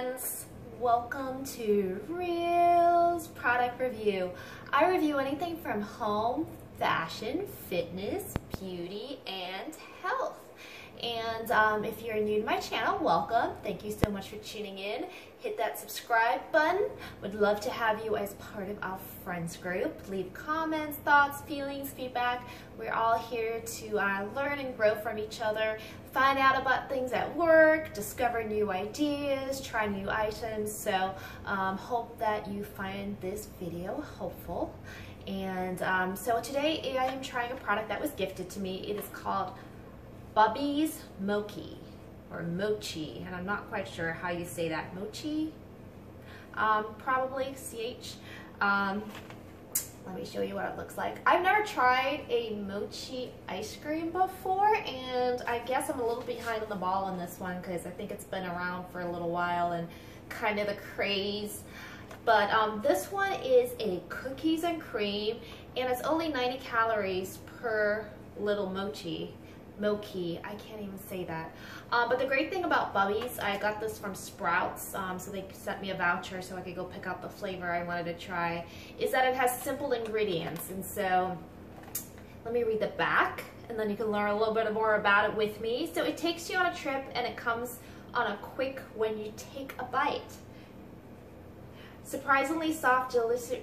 friends. Welcome to Realz Product Review. I review anything from home, fashion, fitness, beauty, and health. And um, if you're new to my channel, welcome. Thank you so much for tuning in. Hit that subscribe button. Would love to have you as part of our friends group. Leave comments, thoughts, feelings, feedback. We're all here to uh, learn and grow from each other, find out about things at work, discover new ideas, try new items. So um, hope that you find this video helpful. And um, so today I am trying a product that was gifted to me. It is called Bubbies Mochi or Mochi, and I'm not quite sure how you say that. Mochi? Um, probably CH. Um, let me show you what it looks like. I've never tried a mochi ice cream before, and I guess I'm a little behind on the ball on this one because I think it's been around for a little while and kind of the craze. But um, this one is a cookies and cream, and it's only 90 calories per little mochi. Mochi. I can't even say that. Um, but the great thing about Bubbies, I got this from Sprouts, um, so they sent me a voucher so I could go pick out the flavor I wanted to try, is that it has simple ingredients. And so let me read the back and then you can learn a little bit more about it with me. So it takes you on a trip and it comes on a quick when you take a bite. Surprisingly soft, delicious,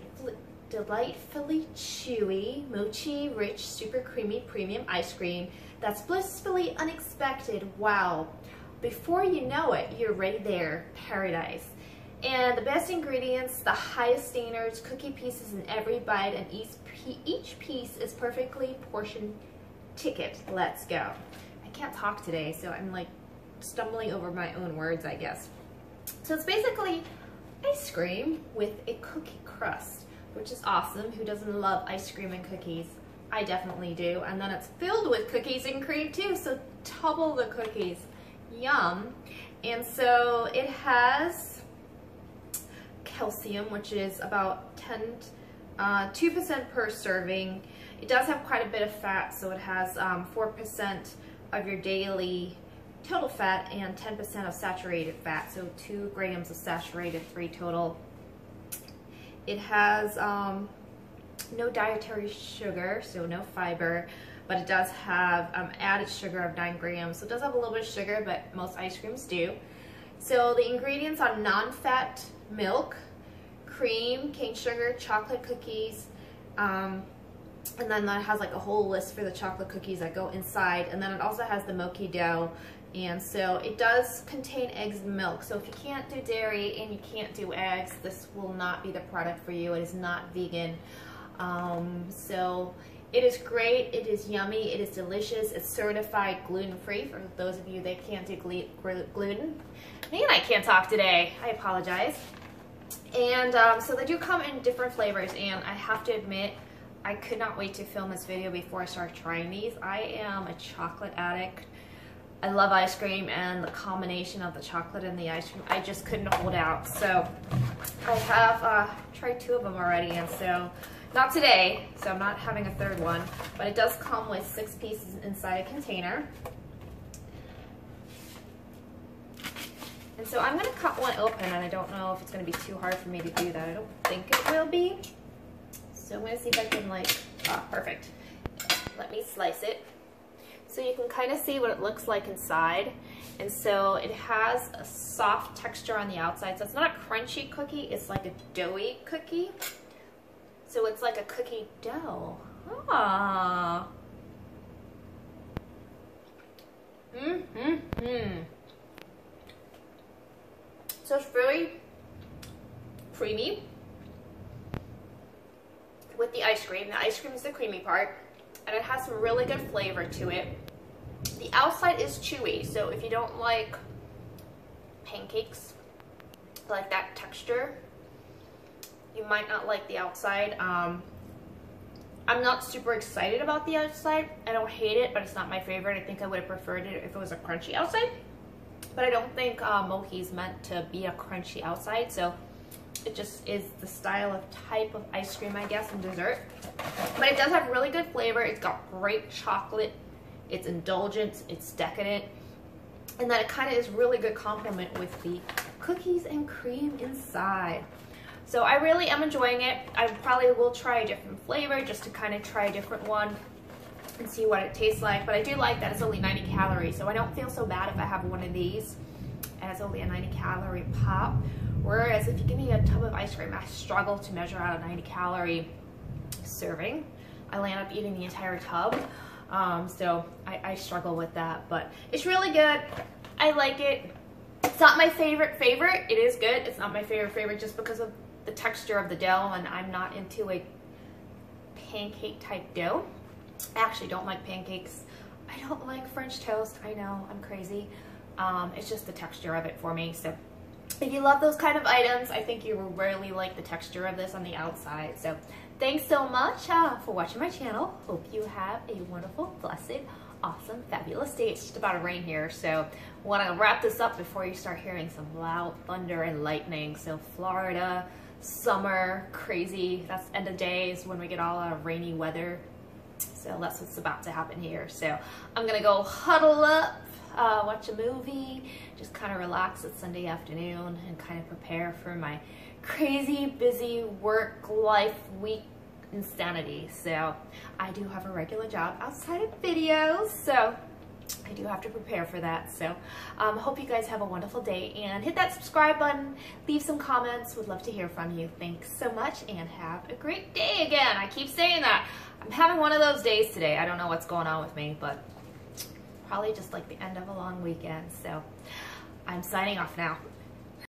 delightfully chewy, mochi rich, super creamy premium ice cream that's blissfully unexpected. Wow. Before you know it, you're right there, paradise. And the best ingredients, the highest standards, cookie pieces in every bite, and each, each piece is perfectly portioned ticket. Let's go. I can't talk today, so I'm like stumbling over my own words, I guess. So it's basically ice cream with a cookie crust, which is awesome. Who doesn't love ice cream and cookies? I definitely do. And then it's filled with cookies and cream too, so double the cookies. Yum. And so it has calcium, which is about 10, 2% uh, per serving. It does have quite a bit of fat, so it has 4% um, of your daily total fat and 10% of saturated fat, so 2 grams of saturated, 3 total. It has um, no dietary sugar, so no fiber, but it does have um, added sugar of 9 grams. So it does have a little bit of sugar, but most ice creams do. So the ingredients are non-fat milk, cream, cane sugar, chocolate cookies, um, and then that has like a whole list for the chocolate cookies that go inside. And then it also has the mochi dough. And so it does contain eggs and milk. So if you can't do dairy and you can't do eggs, this will not be the product for you. It is not vegan. Um, so it is great, it is yummy, it is delicious, it's certified gluten-free for those of you that can't do gluten. Man, I can't talk today, I apologize. And um, so they do come in different flavors and I have to admit, I could not wait to film this video before I start trying these. I am a chocolate addict. I love ice cream and the combination of the chocolate and the ice cream, I just couldn't hold out. So I have uh, tried two of them already and so not today, so I'm not having a third one, but it does come with six pieces inside a container. And so I'm gonna cut one open and I don't know if it's gonna be too hard for me to do that. I don't think it will be. So I'm gonna see if I can like, ah, perfect. Let me slice it. So you can kind of see what it looks like inside. And so it has a soft texture on the outside. So it's not a crunchy cookie, it's like a doughy cookie. So it's like a cookie dough. Ah. Mm hmm hmm. So it's very creamy with the ice cream. Is the creamy part. And it has some really good flavor to it. The outside is chewy, so if you don't like pancakes, like that texture, you might not like the outside. Um, I'm not super excited about the outside. I don't hate it, but it's not my favorite. I think I would have preferred it if it was a crunchy outside. But I don't think uh, mochi's meant to be a crunchy outside, so it just is the style of type of ice cream, I guess, and dessert. But it does have really good flavor. It's got great chocolate. It's indulgent. It's decadent. And that it kind of is really good complement with the cookies and cream inside. So I really am enjoying it. I probably will try a different flavor just to kind of try a different one and see what it tastes like. But I do like that it's only 90 calories, so I don't feel so bad if I have one of these it's only a 90 calorie pop. If you give me a tub of ice cream, I struggle to measure out a 90 calorie serving. I land up eating the entire tub. Um, so I, I struggle with that, but it's really good. I like it. It's not my favorite favorite. It is good. It's not my favorite favorite just because of the texture of the dough and I'm not into a pancake type dough. I actually don't like pancakes. I don't like French toast. I know, I'm crazy. Um, it's just the texture of it for me. So if you love those kind of items, I think you will really like the texture of this on the outside. So thanks so much uh, for watching my channel. Hope you have a wonderful, blessed, awesome, fabulous day. It's just about to rain here, so want to wrap this up before you start hearing some loud thunder and lightning. So Florida, summer, crazy. That's end of days when we get all our rainy weather. So that's what's about to happen here. So I'm gonna go huddle up, uh, watch a movie, just kind of relax. It's Sunday afternoon and kind of prepare for my crazy, busy work life week insanity. So I do have a regular job outside of videos. So I do have to prepare for that. So um, hope you guys have a wonderful day and hit that subscribe button, leave some comments. Would love to hear from you. Thanks so much and have a great day again. I keep saying that. I'm having one of those days today. I don't know what's going on with me, but probably just like the end of a long weekend. So I'm signing off now.